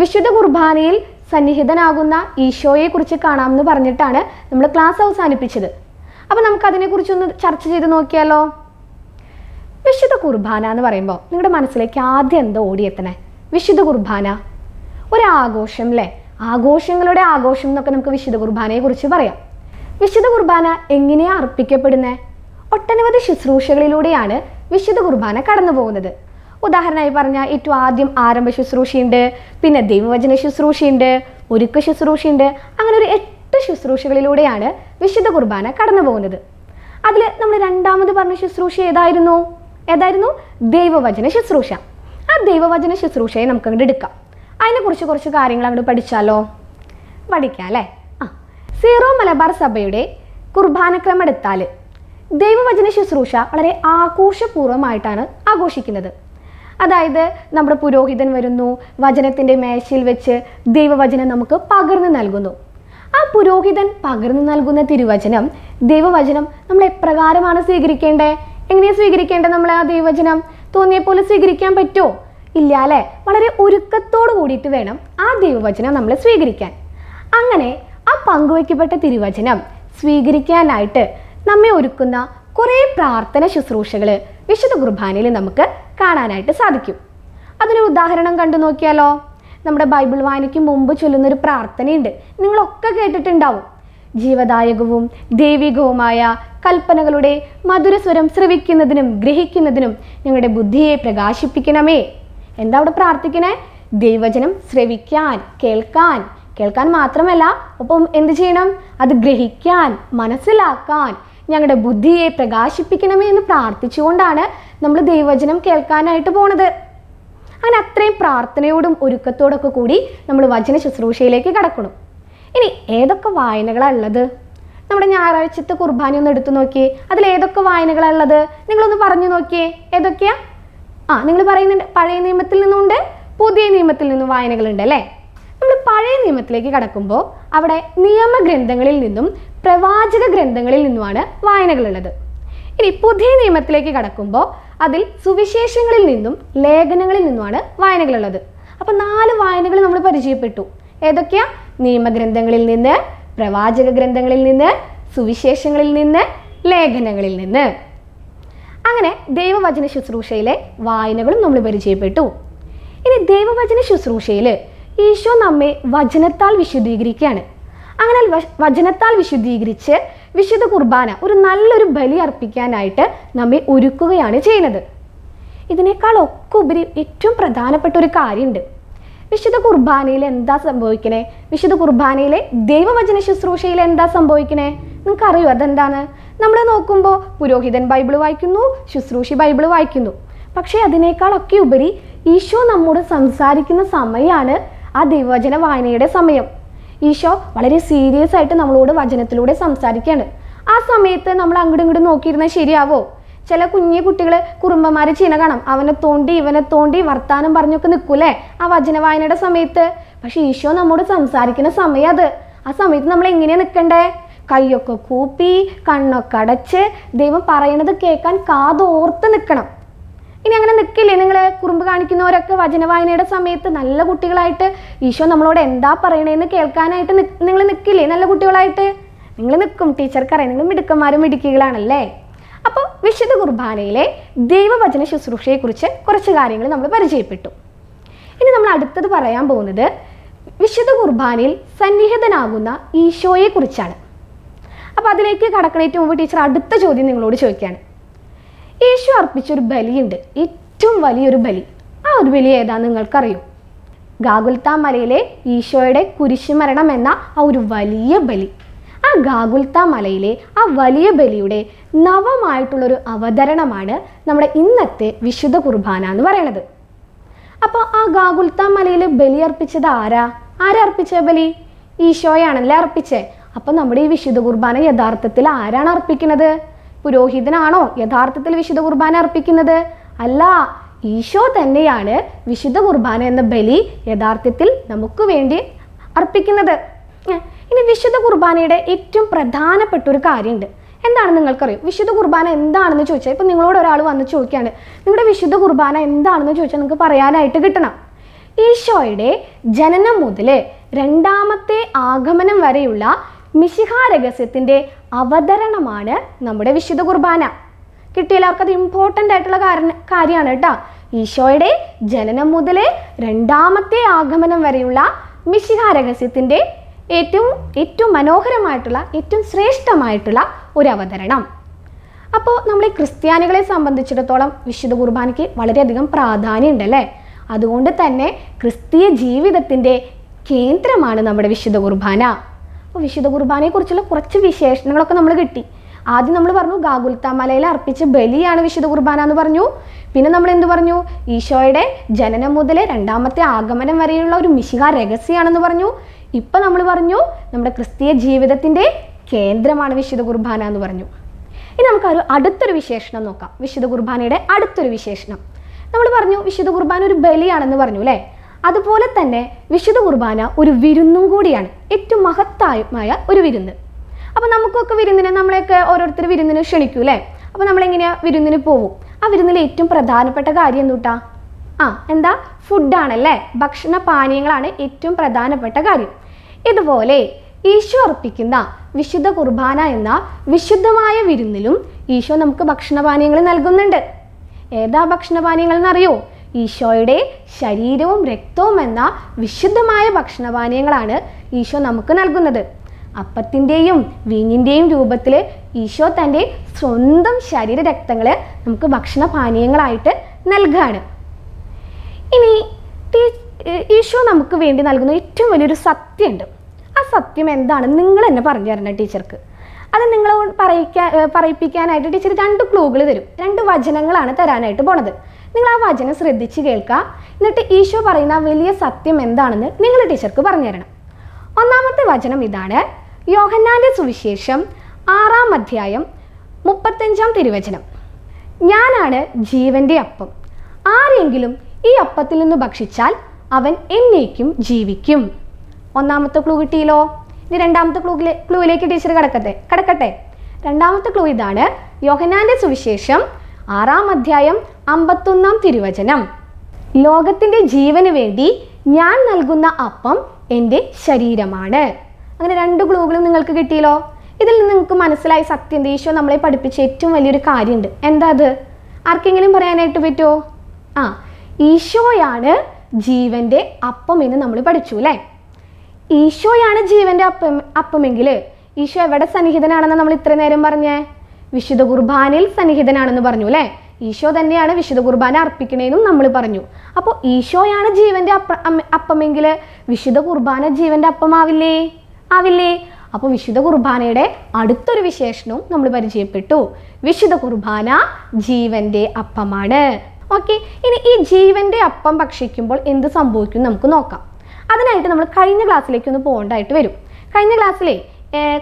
വിശുദ്ധ കുർബാനയിൽ സന്നിഹിതനാകുന്ന ഈശോയെ കുറിച്ച് കാണാമെന്ന് പറഞ്ഞിട്ടാണ് നമ്മൾ ക്ലാസ് അവസാനിപ്പിച്ചത്. അപ്പോൾ നമുക്ക് അതിനെക്കുറിച്ചൊന്ന് ചർച്ച ചെയ്ത് നോക്കിയാലോ? വിശുദ്ധ കുർബാന എന്ന് പറയുമ്പോൾ നിങ്ങളുടെ മനസ്സിലേക്ക് ആദ്യം എന്താ ഓടിയെത്തണേ? വിശുദ്ധ കുർബാന. ഒരാഘോഷം അല്ലേ ആഘോഷങ്ങളുടെ ആഘോഷം എന്നൊക്കെ നമുക്ക് വിശുദ്ധ കുർബാനയെ കുറിച്ച് പറയാം. വിശുദ്ധ കുർബാന എങ്ങനെയാണ് അർപ്പിക്കപ്പെടുന്നത് ഒട്ടനവധി ശുശ്രൂഷകളിലൂടെയാണ് വിശുദ്ധ കുർബാന കടന്നു പോകുന്നത്. ഉദാഹരണമായി പറഞ്ഞാൽ ഏറ്റവും ആദ്യം ആരംഭ ശുശ്രൂഷയുണ്ട് പിന്നെ ദൈവവചന ശുശ്രൂഷയുണ്ട് ഒരുക്ക ശുശ്രൂഷയുണ്ട് അങ്ങനെ ഒരു എട്ട് ശുശ്രൂഷകളിലൂടെയാണ് വിശുദ്ധ കുർബാന കടന്നു പോകുന്നത്. അതിൽ നമ്മൾ രണ്ടാമത് പറഞ്ഞ ശുശ്രൂഷ ഏതായിരുന്നു? ഏതായിരുന്നു? ദൈവവചന ശുശ്രൂഷ. ആ ദൈവവചന ശുശ്രൂഷയെ നമുക്ക് അങ്ങോട്ട് എടുക്കാം. അതിനെക്കുറിച്ച് കുറച്ച് കാര്യങ്ങൾ അങ്ങോട്ട് പഠിച്ചാലോ? പഠിക്കാം അല്ലേ? ആ. സീറോ മലബാർ സഭയുടെ കുർബാനക്രമം എടുത്താൽ ദൈവവചന ശുശ്രൂഷ വളരെ ആഘോഷപൂർവമായിട്ടാണ് ആഘോഷിക്കുന്നത്. അതായത് നമ്മുടെ പുരോഹിതൻ വരുന്നു വചനത്തിന്റെ മേശയിൽ വെച്ച് ദൈവവചനം നമുക്ക് പകർന്നു നൽകുന്നു. ആ പുരോഹിതൻ പകർന്നു നൽകുന്ന തിരുവചനം ദൈവവചനം നമ്മൾ എപ്രകാരമാണ് സ്വീകരിക്കേണ്ടത് എങ്ങനെയാണ് സ്വീകരിക്കേണ്ടത് നമ്മൾ ആ ദൈവവചനം? തോന്നിയ പോലെ സ്വീകരിക്കാൻ പറ്റുമോ ഇല്ല അല്ലേ? വളരെ ഒരുക്കത്തോട് കൂടിയിട്ട് വേണം ആ ദൈവവചനം നമ്മൾ സ്വീകരിക്കാൻ. അങ്ങനെ ആ പങ്കുവയ്ക്കപ്പെട്ട തിരുവചനം സ്വീകരിക്കാനായിട്ട് നമ്മെ ഒരുക്കുന്ന കുറേ പ്രാർത്ഥന ശുശ്രൂഷകൾ വിശുദ്ധ കുർബാനയിൽ നമുക്ക് കാണാനായിട്ട് സാധിക്കും. അതിനൊരു ഉദാഹരണം കണ്ടു നോക്കിയാലോ? നമ്മുടെ ബൈബിൾ വായനയ്ക്ക് മുമ്പ് ചൊല്ലുന്നൊരു പ്രാർത്ഥനയുണ്ട്. നിങ്ങളൊക്കെ കേട്ടിട്ടുണ്ടാവും. ജീവദായകവും ദൈവികവുമായ കൽപ്പനകളുടെ മധുരസ്വരം ശ്രവിക്കുന്നതിനും ഗ്രഹിക്കുന്നതിനും ഞങ്ങളുടെ ബുദ്ധിയെ പ്രകാശിപ്പിക്കണമേ. എന്താ അവിടെ പ്രാർത്ഥിക്കണേ? ദൈവചനം ശ്രവിക്കാൻ കേൾക്കാൻ. കേൾക്കാൻ മാത്രമല്ല ഒപ്പം എന്ത് ചെയ്യണം? അത് ഗ്രഹിക്കാൻ മനസ്സിലാക്കാൻ ഞങ്ങളുടെ ബുദ്ധിയെ പ്രകാശിപ്പിക്കണമേ എന്ന് പ്രാർത്ഥിച്ചുകൊണ്ടാണ് നമ്മൾ ദൈവവചനം കേൾക്കാനായിട്ട് പോണത്. അങ്ങനെ അത്രയും പ്രാർത്ഥനയോടും ഒരുക്കത്തോടൊക്കെ കൂടി നമ്മൾ വചന ശുശ്രൂഷയിലേക്ക് കടക്കണം. ഇനി ഏതൊക്കെ വായനകളാണ് ഉള്ളത്? നമ്മുടെ ഞായറാഴ്ചത്തെ കുർബാന ഒന്ന് എടുത്തു നോക്കിയേ. അതിൽ ഏതൊക്കെ വായനകളാണ് ഉള്ളത്? നിങ്ങളൊന്ന് പറഞ്ഞു നോക്കിയേ. ഏതൊക്കെയാ? ആ നിങ്ങൾ പറയുന്നുണ്ട് പഴയ നിയമത്തിൽ നിന്നുണ്ട് പുതിയ നിയമത്തിൽ നിന്നും വായനകളുണ്ട് അല്ലേ? നമ്മൾ പഴയ നിയമത്തിലേക്ക് കടക്കുമ്പോൾ അവിടെ നിയമഗ്രന്ഥങ്ങളിൽ നിന്നും പ്രവാചക ഗ്രന്ഥങ്ങളിൽ നിന്നുമാണ് വായനകളുള്ളത് ഇനി പുതിയ നിയമത്തിലേക്ക് കടക്കുമ്പോൾ അതിൽ സുവിശേഷങ്ങളിൽ നിന്നും ലേഖനങ്ങളിൽ നിന്നുമാണ് വായനകളുള്ളത്. അപ്പോൾ നാല് വായനകൾ നമ്മൾ പരിചയപ്പെട്ടു. ഏതൊക്കെയാ? നിയമഗ്രന്ഥങ്ങളിൽ നിന്ന് പ്രവാചക ഗ്രന്ഥങ്ങളിൽ നിന്ന് സുവിശേഷങ്ങളിൽ നിന്ന് ലേഖനങ്ങളിൽ നിന്ന്. അങ്ങനെ ദൈവവചന ശുശ്രൂഷയിലെ വായനകളും നമ്മൾ പരിചയപ്പെട്ടു. ഇനി ദൈവവചന ശുശ്രൂഷയിൽ ഈശോ നമ്മെ വചനത്താൽ വിശുദ്ധീകരിക്കുകയാണ്. അങ്ങനെ വചനത്താൽ വിശുദ്ധീകരിച്ച് വിശുദ്ധ കുർബാന ഒരു നല്ലൊരു ബലി അർപ്പിക്കാനായിട്ട് നമ്മെ ഒരുക്കുകയാണ് ചെയ്യുന്നത്. ഇതിനേക്കാൾ ഒക്കെ ഉപരി ഏറ്റവും പ്രധാനപ്പെട്ട ഒരു കാര്യമുണ്ട്. വിശുദ്ധ കുർബാനയിൽ എന്താ സംഭവിക്കണേ? വിശുദ്ധ കുർബാനയിലെ ദൈവവചന ശുശ്രൂഷയിൽ എന്താ സംഭവിക്കണേ? നിങ്ങൾക്ക് അറിയോ അതെന്താണ്? നമ്മൾ നോക്കുമ്പോൾ പുരോഹിതൻ ബൈബിൾ വായിക്കുന്നു ശുശ്രൂഷി ബൈബിൾ വായിക്കുന്നു. പക്ഷേ അതിനേക്കാളൊക്കെ ഉപരി ഈശോ നമ്മോട് സംസാരിക്കുന്ന സമയമാണ് ആ ദൈവവചന വായനയുടെ സമയം. ഈശോ വളരെ സീരിയസ് ആയിട്ട് നമ്മളോട് വചനത്തിലൂടെ സംസാരിക്കുകയാണ്. ആ സമയത്ത് നമ്മൾ അങ്ങോട്ടും ഇങ്ങോട്ടും നോക്കിയിരുന്നാൽ ശരിയാവോ? ചില കുഞ്ഞു കുട്ടികൾ കുറുമ്പമാരെ ചീന കാണാം. അവനെ തോണ്ടി ഇവനെ തോണ്ടി വർത്താനം പറഞ്ഞൊക്കെ നിൽക്കൂലേ ആ വചന വായനയുടെ സമയത്ത്? പക്ഷെ ഈശോ നമ്മോട് സംസാരിക്കുന്ന സമയം അത്. ആ സമയത്ത് നമ്മൾ എങ്ങനെയാ നിൽക്കണ്ടേ? കൈയൊക്കെ കൂപ്പി കണ്ണൊക്കെ അടച്ച് ദൈവം പറയണത് കേൾക്കാൻ കാതോർത്ത് നിൽക്കണം. ഇനി അങ്ങനെ നിൽക്കില്ലേ നിങ്ങൾ കുറുമ്പ് കാണിക്കുന്നവരൊക്കെ വചന വായനയുടെ സമയത്ത് നല്ല കുട്ടികളായിട്ട് ഈശോ നമ്മളോട് എന്താ പറയണേന്ന് കേൾക്കാനായിട്ട് നിങ്ങൾ നിൽക്കില്ലേ നല്ല കുട്ടികളായിട്ട്? നിങ്ങൾ നിൽക്കും ടീച്ചർക്കറിയാം. നിങ്ങൾ മിടുക്കന്മാരും മിടുക്കികളാണല്ലേ? അപ്പോൾ വിശുദ്ധ കുർബാനയിലെ ദൈവവചന ശുശ്രൂഷയെക്കുറിച്ച് കുറച്ച് കാര്യങ്ങൾ നമ്മൾ പരിചയപ്പെട്ടു. ഇനി നമ്മൾ അടുത്തത് പറയാൻ പോകുന്നത് വിശുദ്ധ കുർബാനയിൽ സന്നിഹിതനാകുന്ന ഈശോയെക്കുറിച്ചാണ്. അപ്പോൾ അതിലേക്ക് കടക്കണേറ്റ് മുമ്പ് ടീച്ചർ അടുത്ത ചോദ്യം നിങ്ങളോട് ചോദിക്കുകയാണ്. യേശു അർപ്പിച്ചൊരു ബലിയുണ്ട്. ഏറ്റവും വലിയൊരു ബലി. ആ ഒരു ബലി ഏതാന്ന് നിങ്ങൾക്കറിയും? ഗാഗുൽത്ത മലയിലെ ഈശോയുടെ കുരിശുമരണം എന്ന ആ ഒരു വലിയ ബലി. ആ ഗാഗുൽത്ത മലയിലെ ആ വലിയ ബലിയുടെ നവമായിട്ടുള്ളൊരു അവതരണമാണ് നമ്മുടെ ഇന്നത്തെ വിശുദ്ധ കുർബാന എന്ന് പറയുന്നത് അപ്പോൾ ആ ഗാഗുൽത്ത മലയിൽ ബലി അർപ്പിച്ചത് ആരാ? ആരാ അർപ്പിച്ച ബലി? ഈശോയാണല്ലേ അർപ്പിച്ചേ. അപ്പം നമ്മുടെ ഈ വിശുദ്ധ കുർബാന യഥാർത്ഥത്തിൽ ആരാണ് അർപ്പിക്കുന്നത് പുരോഹിതനാണോ യഥാർത്ഥത്തിൽ വിശുദ്ധ കുർബാന അർപ്പിക്കുന്നത്? അല്ല ഈശോ തന്നെയാണ് വിശുദ്ധ കുർബാന എന്ന ബലി യഥാർത്ഥത്തിൽ നമുക്ക് വേണ്ടി അർപ്പിക്കുന്നത്. ഇനി വിശുദ്ധ കുർബാനയുടെ ഏറ്റവും പ്രധാനപ്പെട്ട ഒരു കാര്യമുണ്ട്. എന്താണ് നിങ്ങൾക്കറിയും? വിശുദ്ധ കുർബാന എന്താണെന്ന് ചോദിച്ചാൽ ഇപ്പം നിങ്ങളോട് ഒരാൾ വന്ന് ചോദിക്കുകയാണ് നിങ്ങളുടെ വിശുദ്ധ കുർബാന എന്താണെന്ന് ചോദിച്ചാൽ നിങ്ങൾക്ക് പറയാനായിട്ട് കിട്ടണം. ഈശോയുടെ ജനനം മുതൽ രണ്ടാമത്തെ ആഗമനം വരെയുള്ള മിശിഹ രഹസ്യത്തിന്റെ അവതരണമാണ് നമ്മുടെ വിശുദ്ധ കുർബാന. കിട്ടിയില്ല അവർക്കത് ഇമ്പോർട്ടന്റ് ആയിട്ടുള്ള കാരണ കാര്യമാണ് കേട്ടോ. ഈശോയുടെ ജനനം മുതൽ രണ്ടാമത്തെ ആഗമനം വരെയുള്ള മിശിഹ രഹസ്യത്തിന്റെ ഏറ്റവും ഏറ്റവും മനോഹരമായിട്ടുള്ള ഏറ്റവും ശ്രേഷ്ഠമായിട്ടുള്ള ഒരു അവതരണം. അപ്പോൾ നമ്മൾ ഈ ക്രിസ്ത്യാനികളെ സംബന്ധിച്ചിടത്തോളം വിശുദ്ധ കുർബാനയ്ക്ക് വളരെയധികം പ്രാധാന്യമുണ്ട് അല്ലേ? അതുകൊണ്ട് തന്നെ ക്രിസ്തീയ ജീവിതത്തിന്റെ കേന്ദ്രമാണ് നമ്മുടെ വിശുദ്ധ കുർബാന. അപ്പോൾ വിശുദ്ധ കുർബാനയെക്കുറിച്ചുള്ള കുറച്ച് വിശേഷണങ്ങളൊക്കെ നമ്മൾ കിട്ടി. ആദ്യം നമ്മൾ പറഞ്ഞു ഗാഗുൽത്ത മലയിൽ അർപ്പിച്ച ബലിയാണ് വിശുദ്ധ കുർബാന എന്ന് പറഞ്ഞു. പിന്നെ നമ്മൾ എന്ത് പറഞ്ഞു? ഈശോയുടെ ജനനം മുതൽ രണ്ടാമത്തെ ആഗമനം വരെയുള്ള ഒരു മിശിക രഹസ്യമാണെന്ന് പറഞ്ഞു. ഇപ്പം നമ്മൾ പറഞ്ഞു നമ്മുടെ ക്രിസ്തീയ ജീവിതത്തിന്റെ കേന്ദ്രമാണ് വിശുദ്ധ കുർബാന എന്ന് പറഞ്ഞു. ഇനി നമുക്കൊരു അടുത്തൊരു വിശേഷണം നോക്കാം. വിശുദ്ധ കുർബാനയുടെ അടുത്തൊരു വിശേഷണം. നമ്മൾ പറഞ്ഞു വിശുദ്ധ കുർബാന ഒരു ബലിയാണെന്ന് പറഞ്ഞു അല്ലേ? അതുപോലെ തന്നെ വിശുദ്ധ കുർബാന ഒരു വിരുന്നും കൂടിയാണ്. ഏറ്റവും മഹത്തായ ഒരു വിരുന്ന്. അപ്പോൾ നമുക്കൊക്കെ വിരുന്നിനെ നമ്മളെയൊക്കെ ഓരോരുത്തർ വിരുന്നിന് ക്ഷണിക്കൂ അല്ലേ? അപ്പോൾ നമ്മളെങ്ങനെയാ വിരുന്നിന് പോവും? ആ വിരുന്നിലെ ഏറ്റവും പ്രധാനപ്പെട്ട കാര്യം എന്തുട്ടാ? ആ എന്താ? ഫുഡാണല്ലേ? ഭക്ഷണ പാനീയങ്ങളാണ് ഏറ്റവും പ്രധാനപ്പെട്ട കാര്യം. ഇതുപോലെ ഈശോ അർപ്പിക്കുന്ന വിശുദ്ധ കുർബാന എന്ന വിശുദ്ധമായ വിരുന്നിലും ഈശോ നമുക്ക് ഭക്ഷണപാനീയങ്ങൾ നൽകുന്നുണ്ട്. ഏതാ ഭക്ഷണപാനീയങ്ങൾ എന്നറിയോ? ഈശോയുടെ ശരീരവും രക്തവും എന്ന വിശുദ്ധമായ ഭക്ഷണപാനീയങ്ങളാണ് ഈശോ നമുക്ക് നൽകുന്നത്. അപ്പത്തിന്റെയും വീഞ്ഞിന്റെയും രൂപത്തിൽ ഈശോ തന്റെ സ്വന്തം ശരീര രക്തങ്ങൾ നമുക്ക് ഭക്ഷണപാനീയങ്ങളായിട്ട് നൽകുകയാണ് ഇനി ഈശോ നമുക്ക് വേണ്ടി നൽകുന്ന ഏറ്റവും വലിയൊരു സത്യമുണ്ട്. ആ സത്യം എന്താണ് നിങ്ങൾ എന്നെ പറഞ്ഞു തരണം ടീച്ചർക്ക്. അത് നിങ്ങളോട് പറയിക്കാൻ പറയിപ്പിക്കാനായിട്ട് ടീച്ചർ രണ്ട് ക്ലൂകൾ തരും. രണ്ട് വചനങ്ങളാണ് തരാനായിട്ട് പോണത്. നിങ്ങൾ ആ വചനം ശ്രദ്ധിച്ച് കേൾക്കുക. എന്നിട്ട് ഈശോ പറയുന്ന വലിയ സത്യം എന്താണെന്ന് നിങ്ങൾ ടീച്ചർക്ക് പറഞ്ഞു തരണം. ഒന്നാമത്തെ വചനം ഇതാണ്. യോഹന്നാന്റെ സുവിശേഷം ആറാം അധ്യായം മുപ്പത്തഞ്ചാം തിരുവചനം. ഞാനാണ് ജീവന്റെ അപ്പം. ആരെങ്കിലും ഈ അപ്പത്തിൽ നിന്ന് ഭക്ഷിച്ചാൽ അവൻ എന്നേക്കും ജീവിക്കും. ഒന്നാമത്തെ ക്ലൂ കിട്ടിയല്ലോ. ഇനി രണ്ടാമത്തെ ക്ലൂവിലെ ക്ലൂവിലേക്ക് ടീച്ചർ കടക്കട്ടെ കടക്കട്ടെ. രണ്ടാമത്തെ ക്ലൂ ഇതാണ്. യോഹനാന്റെ സുവിശേഷം ആറാം അധ്യായം അമ്പത്തൊന്നാം തിരുവചനം. ലോകത്തിന്റെ ജീവന് വേണ്ടി ഞാൻ നൽകുന്ന അപ്പം എന്റെ ശരീരമാണ്. അങ്ങനെ രണ്ട് ക്ലൂകളും നിങ്ങൾക്ക് കിട്ടിയല്ലോ? ഇതിൽ നിന്ന് നിങ്ങൾക്ക് മനസ്സിലായി സത്യം ദേശോ നമ്മളെ പഠിപ്പിച്ച ഏറ്റവും വലിയൊരു കാര്യമുണ്ട്. എന്താ അത്? ആർക്കെങ്കിലും പറയാനായിട്ട് പറ്റുമോ ആ ഈശോയാണ് ജീവന്റെ അപ്പം എന്ന് നമ്മൾ പഠിച്ചു അല്ലേ? ഈശോയാണ് ജീവന്റെ അപ്പം അപ്പമെങ്കിൽ ഈശോ എവിടെ സന്നിഹിതനാണെന്ന് നമ്മൾ ഇത്ര നേരം പറഞ്ഞേ? വിശുദ്ധ കുർബാനയിൽ സന്നിഹിതനാണെന്ന് പറഞ്ഞു അല്ലേ? ഈശോ തന്നെയാണ് വിശുദ്ധ കുർബാന അർപ്പിക്കണേന്നും നമ്മൾ പറഞ്ഞു. അപ്പോൾ ഈശോയാണ് ജീവന്റെ അപ്പ അപ്പമെങ്കിൽ വിശുദ്ധ കുർബാന ജീവന്റെ അപ്പമാവില്ലേ? ആവില്ലേ? അപ്പോൾ വിശുദ്ധ കുർബാനയുടെ അടുത്തൊരു വിശേഷണവും നമ്മൾ പരിചയപ്പെട്ടു. വിശുദ്ധ കുർബാന ജീവന്റെ അപ്പമാണ്. ഓക്കെ ഇനി ഈ ജീവന്റെ അപ്പം ഭക്ഷിക്കുമ്പോൾ എന്ത് സംഭവിക്കും നമുക്ക് നോക്കാം. അതിനായിട്ട് നമ്മൾ കഴിഞ്ഞ ക്ലാസ്സിലേക്ക് ഒന്ന് പോകേണ്ടതായിട്ട് വരും. കഴിഞ്ഞ ക്ലാസ്സിലെ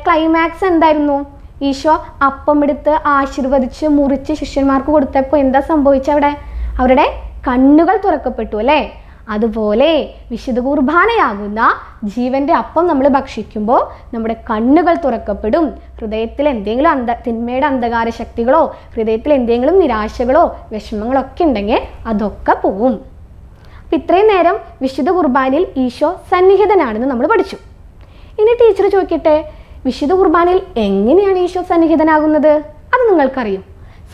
ക്ലൈമാക്സ് എന്തായിരുന്നു? ഈശോ അപ്പം എടുത്ത് ആശീർവദിച്ച് മുറിച്ച് ശിഷ്യന്മാർക്ക് കൊടുത്തപ്പോൾ എന്താ സംഭവിച്ചത് അവിടെ? അവരുടെ കണ്ണുകൾ തുറക്കപ്പെട്ടു അല്ലേ? അതുപോലെ വിശുദ്ധ കുർബാനയാകുന്ന ജീവന്റെ അപ്പം നമ്മൾ ഭക്ഷിക്കുമ്പോൾ നമ്മുടെ കണ്ണുകൾ തുറക്കപ്പെടും. ഹൃദയത്തിൽ എന്തെങ്കിലും അന്ധ തിന്മയുടെ അന്ധകാര ശക്തികളോ ഹൃദയത്തിൽ എന്തെങ്കിലും നിരാശകളോ വിഷമങ്ങളോ ഒക്കെ ഉണ്ടെങ്കിൽ അതൊക്കെ പോവും. അപ്പം ഇത്രയും നേരം വിശുദ്ധ കുർബാനയിൽ ഈശോ സന്നിഹിതനാണെന്ന് നമ്മൾ പഠിച്ചു. ഇനി ടീച്ചർ ചോദിക്കട്ടെ വിശുദ്ധ കുർബാനയിൽ എങ്ങനെയാണ് ഈശോ സന്നിഹിതനാകുന്നത്? അത് നിങ്ങൾക്കറിയോ.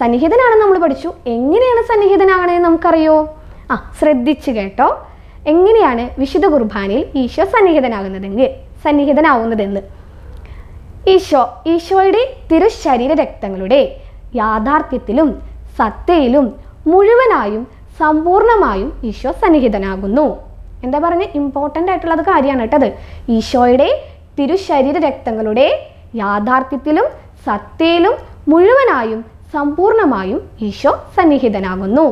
സന്നിഹിതനാണെന്ന് നമ്മൾ പഠിച്ചു. എങ്ങനെയാണ് സന്നിഹിതനാകണമെന്ന് നമുക്കറിയോ? ആ ശ്രദ്ധിച്ചു കേട്ടോ. എങ്ങനെയാണ് വിശുദ്ധ കുർബാനയിൽ ഈശോ സന്നിഹിതനാകുന്നതെങ്കിൽ സന്നിഹിതനാവുന്നതെന്ന്. ഈശോ ഈശോയുടെ തിരുശരീര രക്തങ്ങളുടെ യാഥാർത്ഥ്യത്തിലും സത്യയിലും മുഴുവനായും സമ്പൂർണമായും ഈശോ സന്നിഹിതനാകുന്നു. എന്താ പറഞ്ഞ? ഇമ്പോർട്ടന്റ് ആയിട്ടുള്ളത് കാര്യമാണ് കേട്ടത്. ഈശോയുടെ തിരുശരീര രക്തങ്ങളുടെ യാഥാർത്ഥ്യത്തിലും സത്യയിലും മുഴുവനായും സമ്പൂർണമായും ഈശോ സന്നിഹിതനാകുന്നു.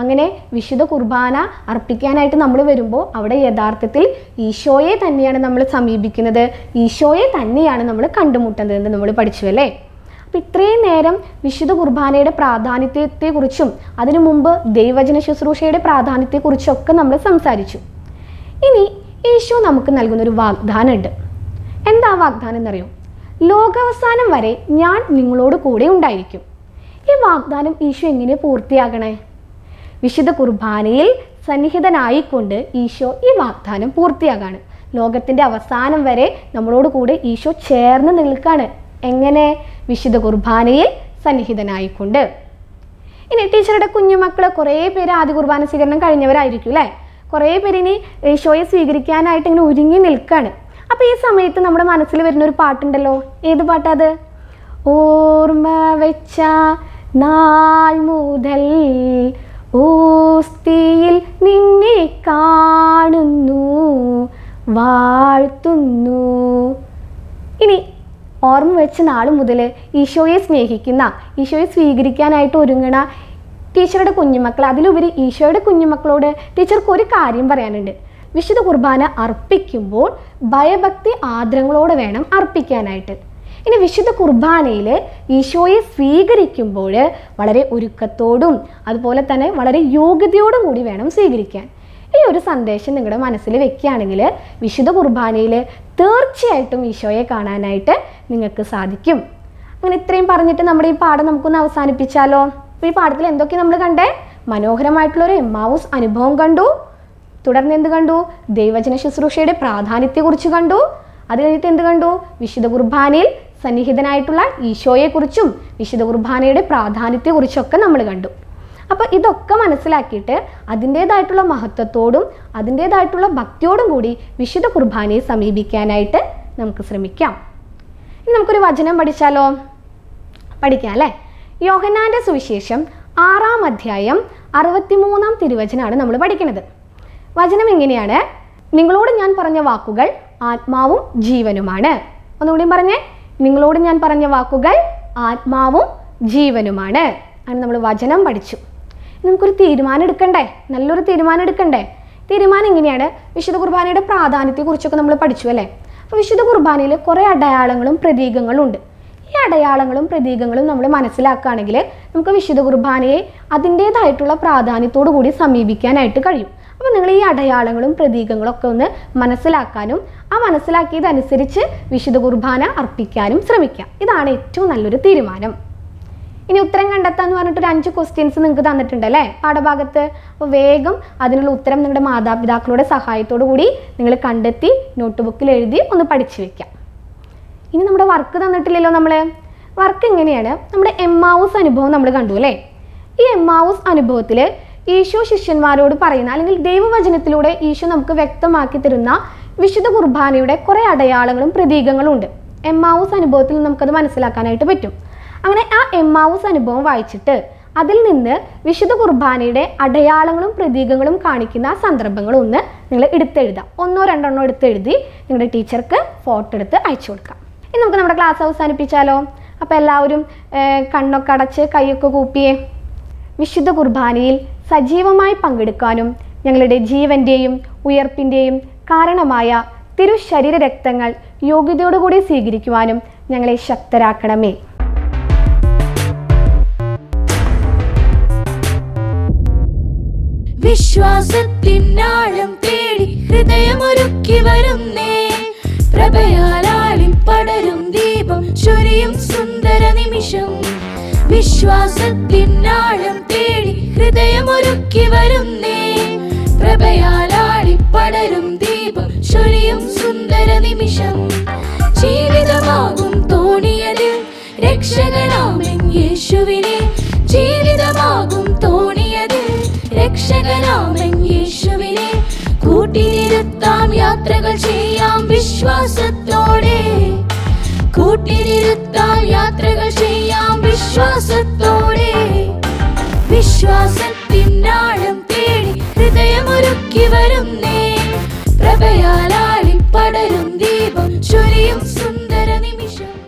അങ്ങനെ വിശുദ്ധ കുർബാന അർപ്പിക്കാനായിട്ട് നമ്മൾ വരുമ്പോൾ അവിടെ യഥാർത്ഥത്തിൽ ഈശോയെ തന്നെയാണ് നമ്മൾ സമീപിക്കുന്നത്. ഈശോയെ തന്നെയാണ് നമ്മൾ കണ്ടുമുട്ടുന്നത് എന്ന് നമ്മൾ പഠിച്ചു അല്ലേ? അപ്പം ഇത്രയും നേരം വിശുദ്ധ കുർബാനയുടെ പ്രാധാന്യത്തെക്കുറിച്ചും അതിനു മുമ്പ് ദൈവജന ശുശ്രൂഷയുടെ പ്രാധാന്യത്തെക്കുറിച്ചൊക്കെ നമ്മൾ സംസാരിച്ചു. ഇനി ഈശോ നമുക്ക് നൽകുന്നൊരു വാഗ്ദാനമുണ്ട്. എന്താ വാഗ്ദാനം എന്നറിയോ? ലോകാവസാനം വരെ ഞാൻ നിങ്ങളോട് കൂടെ ഉണ്ടായിരിക്കും. ഈ വാഗ്ദാനം ഈശോ എങ്ങനെ പൂർത്തിയാകണേ? വിശുദ്ധ കുർബാനയിൽ സന്നിഹിതനായിക്കൊണ്ട് ഈശോ ഈ വാഗ്ദാനം പൂർത്തിയാകാണ്. ലോകത്തിന്റെ അവസാനം വരെ നമ്മളോട് കൂടെ ഈശോ ചേർന്ന് നിൽക്കാണ്. എങ്ങനെ? വിശുദ്ധ കുർബാനയിൽ സന്നിഹിതനായിക്കൊണ്ട്. ഇനി ടീച്ചറുടെ കുഞ്ഞുമക്കൾ കുറേ പേര് ആദ്യ കുർബാന സ്വീകരണം കഴിഞ്ഞവരായിരിക്കും അല്ലേ? കുറേ പേര് ഇനി ഈശോയെ സ്വീകരിക്കാനായിട്ട് ഇങ്ങനെ ഒരുങ്ങി നിൽക്കുകയാണ് അപ്പോൾ ഈ സമയത്ത് നമ്മുടെ മനസ്സിൽ വരുന്ന ഒരു പാട്ടുണ്ടല്ലോ. ഏത് പാട്ടാത് ഓർമ്മ വെച്ച നാൾ മുതൽ ഓസ്തിയിൽ നിന്നെ കാണുന്നു വാഴ്ത്തുന്നു. ഇനി ഓർമ്മ വെച്ച നാൾ മുതൽ ഈശോയെ സ്നേഹിക്കുന്ന ഈശോയെ സ്വീകരിക്കാനായിട്ട് ഒരുങ്ങണ ടീച്ചറുടെ കുഞ്ഞുമക്കൾ അതിലുപരി ഈശോയുടെ കുഞ്ഞുമക്കളോട് ടീച്ചർക്ക് ഒരു കാര്യം പറയാനുണ്ട്. വിശുദ്ധ കുർബാന അർപ്പിക്കുമ്പോൾ ഭയഭക്തി ആദരങ്ങളോടെ വേണം അർപ്പിക്കാനായിട്ട്. ഇനി വിശുദ്ധ കുർബാനയിൽ ഈശോയെ സ്വീകരിക്കുമ്പോൾ വളരെ ഒരുക്കത്തോടും അതുപോലെ തന്നെ വളരെ യോഗ്യതയോടും കൂടി വേണം സ്വീകരിക്കാൻ. ഈ ഒരു സന്ദേശം നിങ്ങളുടെ മനസ്സിൽ വെക്കുകയാണെങ്കിൽ വിശുദ്ധ കുർബാനയിൽ തീർച്ചയായിട്ടും ഈശോയെ കാണാനായിട്ട് നിങ്ങൾക്ക് സാധിക്കും. അങ്ങനെ ഇത്രയും പറഞ്ഞിട്ട് നമ്മുടെ ഈ പാഠം നമുക്കൊന്ന് അവസാനിപ്പിച്ചാലോ? ഈ പാഠത്തിൽ എന്തൊക്കെ നമ്മൾ കണ്ടേ? മനോഹരമായിട്ടുള്ള ഒരു എമ്മാവൂസ് അനുഭവം കണ്ടു. തുടർന്ന് എന്ത് കണ്ടു? ദൈവജന ശുശ്രൂഷയുടെ പ്രാധാന്യത്തെക്കുറിച്ച് കണ്ടു. അത് കഴിഞ്ഞിട്ട് എന്ത് കണ്ടു? വിശുദ്ധ കുർബാനയിൽ സന്നിഹിതനായിട്ടുള്ള ഈശോയെക്കുറിച്ചും വിശുദ്ധ കുർബാനയുടെ പ്രാധാന്യത്തെക്കുറിച്ചൊക്കെ നമ്മൾ കണ്ടു. അപ്പോൾ ഇതൊക്കെ മനസ്സിലാക്കിയിട്ട് അതിന്റേതായിട്ടുള്ള മഹത്വത്തോടും അതിന്റേതായിട്ടുള്ള ഭക്തിയോടും കൂടി വിശുദ്ധ കുർബാനയെ സമീപിക്കാനായിട്ട് നമുക്ക് ശ്രമിക്കാം. ഇനി നമുക്കൊരു വചനം പഠിച്ചാലോ? പഠിക്കാം അല്ലേ? യോഹന്നാന്റെ സുവിശേഷം ആറാം അധ്യായം അറുപത്തിമൂന്നാം തിരുവചനാണ് നമ്മൾ പഠിക്കുന്നത് വചനം എങ്ങനെയാണ്? നിങ്ങളോട് ഞാൻ പറഞ്ഞ വാക്കുകൾ ആത്മാവും ജീവനുമാണ്. ഒന്നുകൂടി പറഞ്ഞേ. നിങ്ങളോട് ഞാൻ പറഞ്ഞ വാക്കുകൾ ആത്മാവും ജീവനുമാണ്. അങ്ങനെ നമ്മൾ വചനം പഠിച്ചു. നമുക്കൊരു തീരുമാനം എടുക്കണ്ടേ? നല്ലൊരു തീരുമാനം എടുക്കണ്ടേ? തീരുമാനം എങ്ങനെയാണ്? വിശുദ്ധ കുർബാനയുടെ പ്രാധാന്യത്തെക്കുറിച്ചൊക്കെ നമ്മൾ പഠിച്ചു അല്ലേ? അപ്പോൾ വിശുദ്ധ കുർബാനയിൽ കുറേ അടയാളങ്ങളും പ്രതീകങ്ങളും ഉണ്ട്. ഈ അടയാളങ്ങളും പ്രതീകങ്ങളും നമ്മൾ മനസ്സിലാക്കുകയാണെങ്കിൽ നമുക്ക് വിശുദ്ധ കുർബാനയെ അതിന്റേതായിട്ടുള്ള പ്രാധാന്യത്തോടു കൂടി സമീപിക്കാനായിട്ട് കഴിയും. അപ്പോൾ നിങ്ങൾ ഈ അടയാളങ്ങളും പ്രതീകങ്ങളും ഒക്കെ ഒന്ന് മനസ്സിലാക്കാനും ആ മനസ്സിലാക്കിയതനുസരിച്ച് വിശുദ്ധ കുർബാന അർപ്പിക്കാനും ശ്രമിക്കാം. ഇതാണ് ഏറ്റവും നല്ലൊരു തീരുമാനം. ഇനി ഉത്തരം കണ്ടെത്താന്ന് പറഞ്ഞിട്ട് ഒരു അഞ്ച് ക്വസ്റ്റ്യൻസ് നിങ്ങൾക്ക് തന്നിട്ടുണ്ട് അല്ലേ പാഠഭാഗത്ത്. അപ്പോൾ വേഗം അതിനുള്ള ഉത്തരം നിങ്ങളുടെ മാതാപിതാക്കളുടെ സഹായത്തോടു കൂടി നിങ്ങൾ കണ്ടെത്തി നോട്ട് ബുക്കിൽ എഴുതി ഒന്ന് പഠിച്ചു വെക്കാം. ഇനി നമ്മുടെ വർക്ക് തന്നിട്ടില്ലല്ലോ നമ്മൾ വർക്ക് എങ്ങനെയാണ്? നമ്മുടെ എം അനുഭവം നമ്മൾ കണ്ടു അല്ലേ? ഈ എം അനുഭവത്തിൽ ഈശോ ശിഷ്യന്മാരോട് പറയുന്ന അല്ലെങ്കിൽ ദൈവവചനത്തിലൂടെ ഈശോ നമുക്ക് വ്യക്തമാക്കി തരുന്ന വിശുദ്ധ കുർബാനയുടെ കുറേ അടയാളങ്ങളും പ്രതീകങ്ങളും ഉണ്ട്. എമ്മാവൂസ് അനുഭവത്തിൽ നമുക്കത് മനസ്സിലാക്കാനായിട്ട് പറ്റും. അങ്ങനെ ആ എമ്മാവൂസ് അനുഭവം വായിച്ചിട്ട് അതിൽ നിന്ന് വിശുദ്ധ കുർബാനയുടെ അടയാളങ്ങളും പ്രതീകങ്ങളും കാണിക്കുന്ന സന്ദർഭങ്ങളും ഒന്ന് നിങ്ങൾ എടുത്തെഴുതാം. ഒന്നോ രണ്ടെണ്ണോ എടുത്തെഴുതി നിങ്ങളുടെ ടീച്ചർക്ക് ഫോട്ടോ എടുത്ത് അയച്ചു കൊടുക്കാം. ഇനി നമുക്ക് നമ്മുടെ ക്ലാസ് അവസാനിപ്പിച്ചാലോ? അപ്പോൾ എല്ലാവരും കണ്ണൊക്കെ അടച്ച് കൈയൊക്കെ കൂപ്പിയേ. വിശുദ്ധ കുർബാനയിൽ സജീവമായി പങ്കെടുക്കാനും ഞങ്ങളുടെ ജീവന്റെയും ഉയർപ്പിന്റെയും കാരണമായ തിരുശരീര രക്തങ്ങൾ യോഗ്യതയോടുകൂടി സ്വീകരിക്കുവാനും ഞങ്ങളെ ശക്തരാക്കണമേ. വിശ്വാസത്തിനാഴം തേടി ഹൃദയമൊരുക്കി വരുന്നേ. പ്രഭയാലാളി പടരും ദീപം ചൊരിയും സുന്ദര നിമിഷം. വിശ്വാസത്തിനാഴം തേടി ഹൃദയമൊരുക്കി വരുന്നേ. പ്രഭയാലാളി പടരും ദീപം ശുരിയും സുന്ദര നിമിഷം. ജീവിതമാകും തോണിയതിൽ രക്ഷകനാമൻ യേശുവിനെ. ജീവിതമാകും തോണിയതിൽ രക്ഷകനാമൻ യേശുവിനെ. കൂട്ടിനിരുത്താം യാത്രകൾ ചെയ്യാം വിശ്വാസത്തോടെ. കൂട്ടിനിരുത്താൽ യാത്രകൾ ചെയ്യാം വിശ്വാസത്തോടെ. വിശ്വാസത്തിൻ നാളം തേടി ഹൃദയമൊരുക്കി വരുന്നേ പ്രഭയാലാളി പടരും ദീപം ചൊരിയും സുന്ദര നിമിഷം.